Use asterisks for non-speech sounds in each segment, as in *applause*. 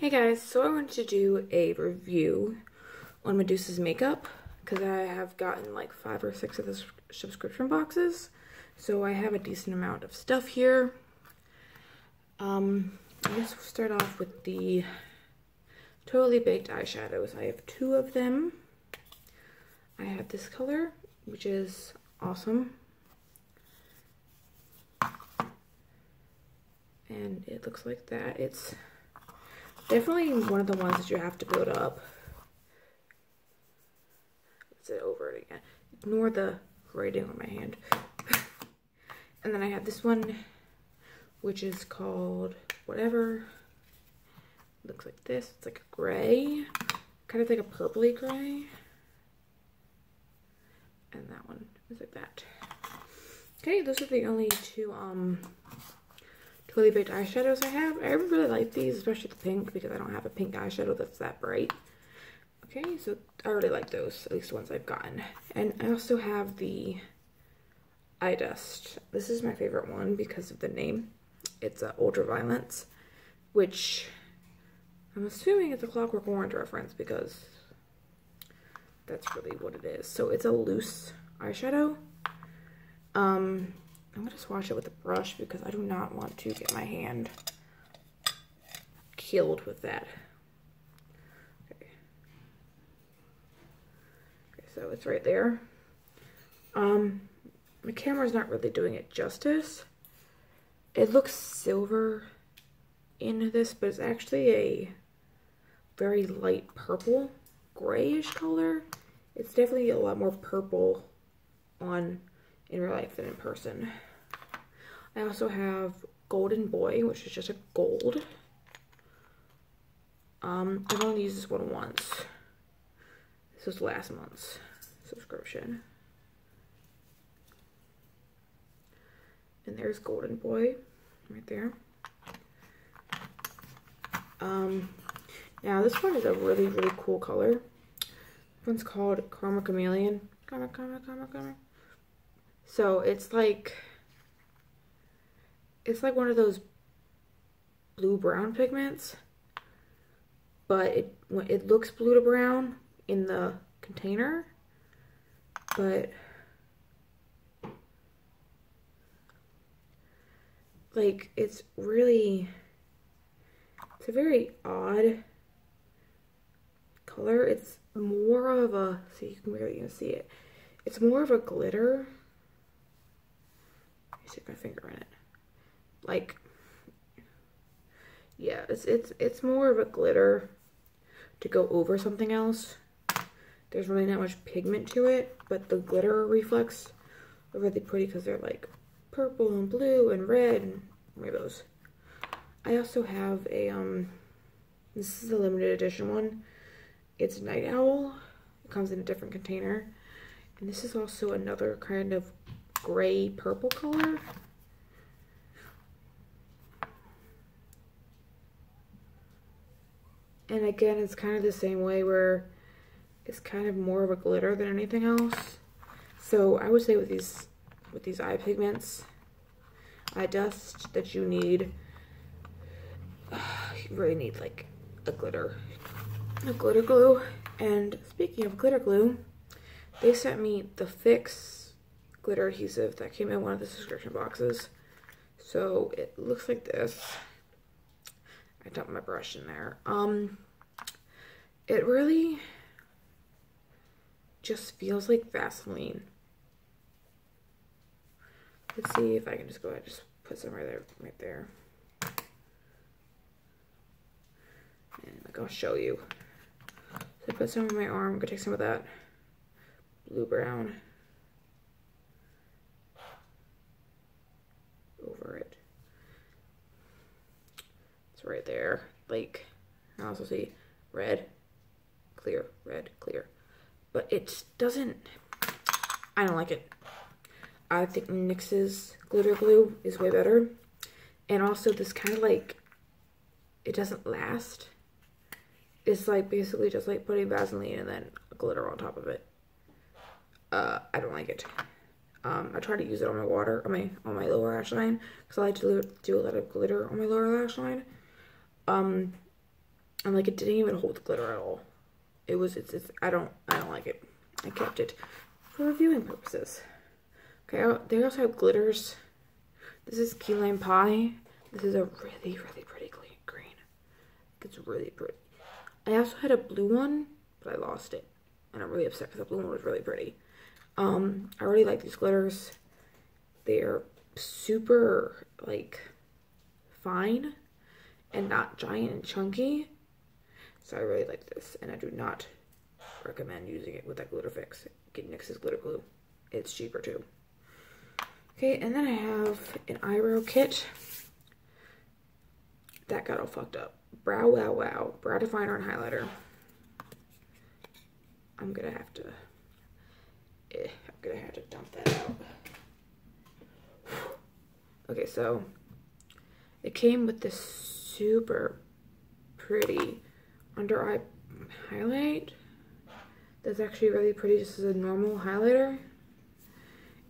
Hey guys, so I wanted to do a review on Medusa's makeup because I have gotten like five or six of the subscription boxes. So I have a decent amount of stuff here. Um, I guess we'll start off with the Totally Baked eyeshadows. I have two of them. I have this color, which is awesome. And it looks like that. It's Definitely one of the ones that you have to build up. Let's it over it again. Ignore the writing on my hand. *laughs* and then I have this one, which is called whatever. Looks like this. It's like a gray. Kind of like a purpley gray. And that one is like that. Okay, those are the only two um Totally Baked eyeshadows I have. I really like these, especially the pink, because I don't have a pink eyeshadow that's that bright. Okay, so I really like those, at least the ones I've gotten. And I also have the Eye Dust. This is my favorite one because of the name. It's uh, Ultraviolence, which I'm assuming it's a Clockwork Orange reference because that's really what it is. So it's a loose eyeshadow. Um, I'm going to swatch it with a brush because I do not want to get my hand killed with that. Okay. okay so it's right there. Um, my camera's not really doing it justice. It looks silver in this, but it's actually a very light purple, grayish color. It's definitely a lot more purple on in real life than in person. I also have Golden Boy, which is just a gold. Um, I've only used this one once. This was last month's subscription. And there's Golden Boy right there. Um, now this one is a really, really cool color. This one's called Karma Chameleon. Karma, Karma, Karma, Karma. So it's like it's like one of those blue brown pigments but it it looks blue to brown in the container but like it's really it's a very odd color. It's more of a so you can really see it. It's more of a glitter. Let me stick my finger in it like yeah it's it's it's more of a glitter to go over something else. There's really not much pigment to it but the glitter reflex are really pretty because they're like purple and blue and red and rainbows I also have a um this is a limited edition one. It's night owl. It comes in a different container. And this is also another kind of gray purple color And again, it's kind of the same way where it's kind of more of a glitter than anything else. So I would say with these with these eye pigments, eye dust that you need, *sighs* you really need like a glitter, a glitter glue. And speaking of glitter glue, they sent me the Fix glitter adhesive that came in one of the subscription boxes. So it looks like this. I dumped my brush in there. Um, it really just feels like Vaseline. Let's see if I can just go ahead and just put some right there, right there. And like I'll show you. So I put some on my arm. I'm gonna take some of that blue brown over it right there. Like, I also see red, clear, red, clear. But it doesn't, I don't like it. I think NYX's glitter glue is way better. And also this kind of like, it doesn't last. It's like basically just like putting Vaseline and then glitter on top of it. Uh, I don't like it. Um, I try to use it on my water, on my on my lower lash line, because I like to do a lot of glitter on my lower lash line. Um, And like it didn't even hold the glitter at all. It was it's, it's I don't I don't like it. I kept it for reviewing purposes. Okay, they also have glitters. This is key lime pie. This is a really really pretty green. It's really pretty. I also had a blue one, but I lost it, and I'm really upset because the blue one was really pretty. Um, I really like these glitters. They're super like fine and not giant and chunky. So I really like this and I do not recommend using it with that glitter fix. Get NYX's glitter glue. It's cheaper too. Okay, and then I have an eyebrow kit. That got all fucked up. Brow Wow Wow. Brow Definer and Highlighter. I'm gonna have to, eh, I'm gonna have to dump that out. *sighs* Okay, so it came with this super pretty under eye highlight. That's actually really pretty just as a normal highlighter.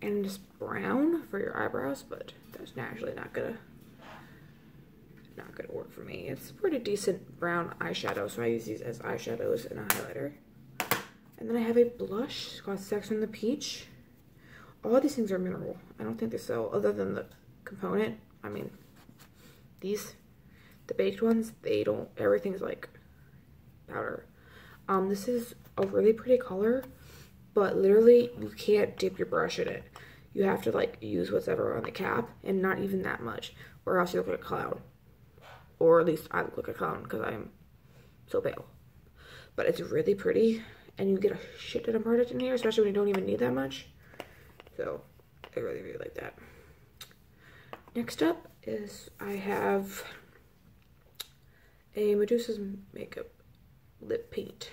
And just brown for your eyebrows, but that's naturally not gonna not gonna work for me. It's pretty decent brown eyeshadow, so I use these as eyeshadows and a highlighter. And then I have a blush, it's called Sex on the Peach. All these things are mineral. I don't think they sell, other than the component. I mean, these, the baked ones, they don't, everything's like powder. Um, this is a really pretty color, but literally you can't dip your brush in it. You have to like use whatever on the cap and not even that much or else you look like a clown. Or at least I look like a clown because I'm so pale. But it's really pretty and you get a shit ton of product in here, especially when you don't even need that much. So I really, really like that. Next up is I have a Medusa's Makeup Lip Paint.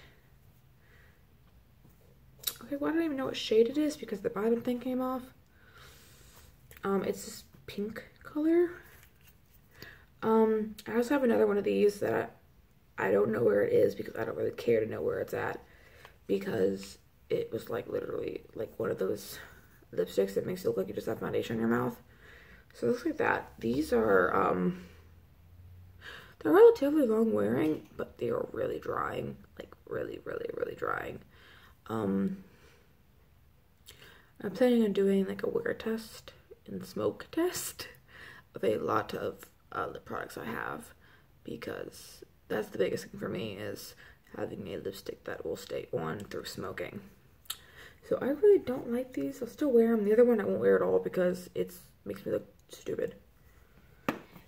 Okay, well, I don't even know what shade it is because the bottom thing came off. Um, it's this pink color. Um, I also have another one of these that I, don't know where it is because I don't really care to know where it's at because it was like literally like one of those lipsticks that makes it look like you just have foundation in your mouth. So it looks like that. These are, um, they're relatively long wearing, but they are really drying. Like really, really, really drying. Um, I'm planning on doing like a wear test and smoke *laughs* test of a lot of uh, lip products I have because that's the biggest thing for me is having a lipstick that will stay on through smoking. So I really don't like these. I'll still wear them. The other one I won't wear at all because it makes me look stupid.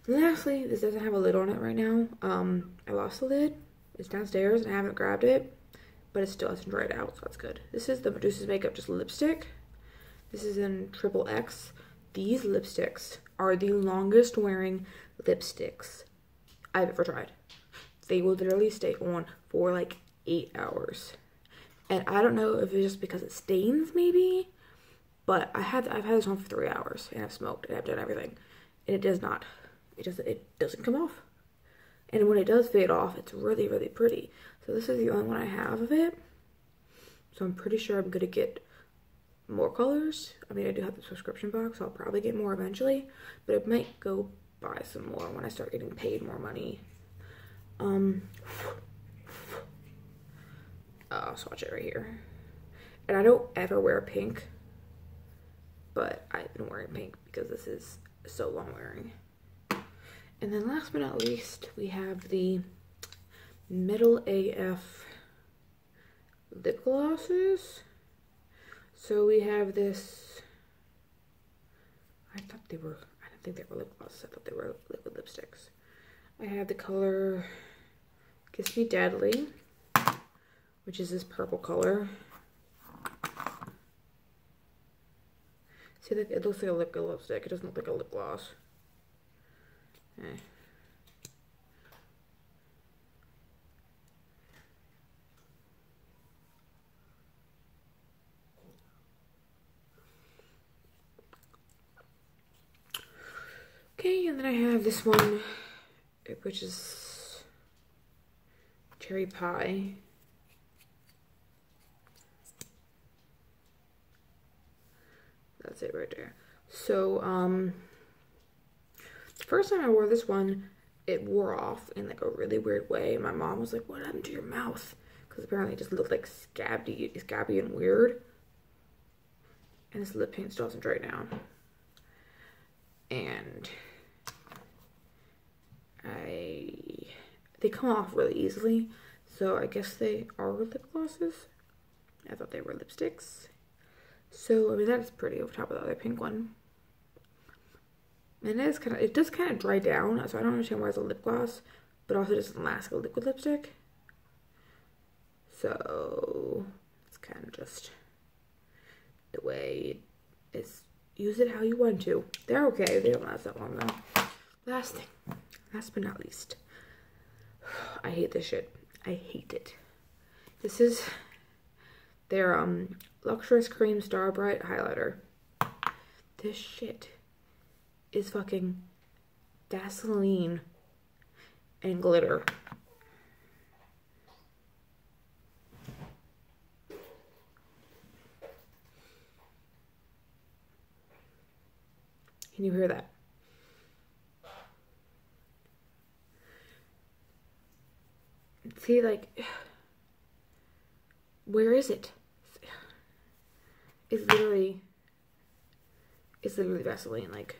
Lastly, this doesn't have a lid on it right now. Um, I lost the lid. It's downstairs and I haven't grabbed it, but it still hasn't dried out, so that's good. This is the Medusa's Makeup Just Lipstick. This is in triple X. These lipsticks are the longest wearing lipsticks I've ever tried. They will literally stay on for like eight hours. And I don't know if it's just because it stains maybe, but I had I've had this on for three hours and I've smoked and I've done everything, and it does not, it doesn't it doesn't come off. And when it does fade off, it's really really pretty. So this is the only one I have of it. So I'm pretty sure I'm gonna get more colors. I mean, I do have the subscription box, so I'll probably get more eventually, but it might go buy some more when I start getting paid more money. Um, uh, swatch it right here. And I don't ever wear pink but I've been wearing pink because this is so long wearing. And then last but not least, we have the Metal AF lip glosses. So we have this, I thought they were, I didn't think they were lip glosses, I thought they were liquid lipsticks. I have the color Kiss Me Deadly, which is this purple color. See, that it looks like a liquid lipstick. It doesn't look like a lip gloss. Okay, and then I have this one, which is cherry pie. That's it right there. So, um, first time I wore this one, it wore off in like a really weird way. My mom was like, "What happened to your mouth?" Because apparently it just looked like scabby, scabby and weird. And this lip paint still hasn't dried down. And I they come off really easily. So I guess they are lip glosses. I thought they were lipsticks. So I mean that's pretty over top of the other pink one. And it is kind of it does kind of dry down, so I don't understand why it's a lip gloss, but also doesn't last a liquid lipstick. So it's kind of just the way it's use it how you want to. They're okay. They don't last that long though. Last thing, last but not least, *sighs* I hate this shit. I hate it. This is their um Luxurious Cream Star Bright highlighter. This shit is fucking Vaseline and glitter. Can you hear that? See, like, *sighs* where is it? It's literally, it's literally Vaseline, like,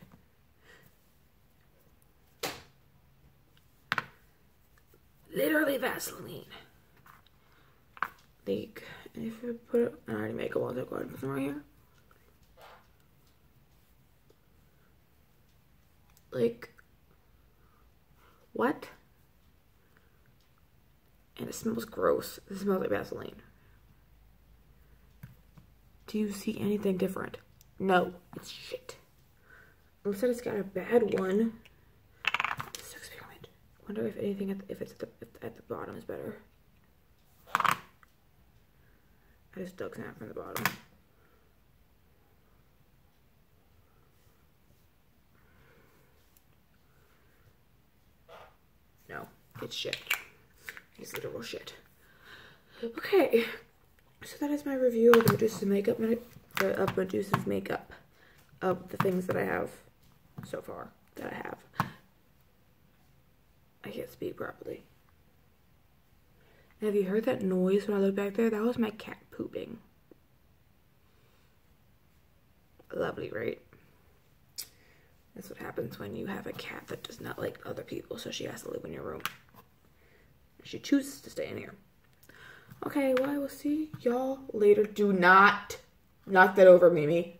literally Vaseline. Like, if you put it, I already make a ahead and put some right here. Like, what? And it smells gross. It smells like Vaseline. Do you see anything different? No, it's shit. Looks like it's got a bad one. Wonder if anything at the, if it's at the, at the bottom is better. I just dug snap from the bottom. No, it's shit. It's literal shit. Okay, so that is my review of Medusa's makeup, of Medusa's makeup, of the things that I have so far, that I have. Can't speak properly. Have you heard that noise when I look back there? That was my cat pooping. Lovely, right? That's what happens when you have a cat that does not like other people, so she has to live in your room. She chooses to stay in here. Okay, well, I will see y'all later. Do not knock that over, Mimi.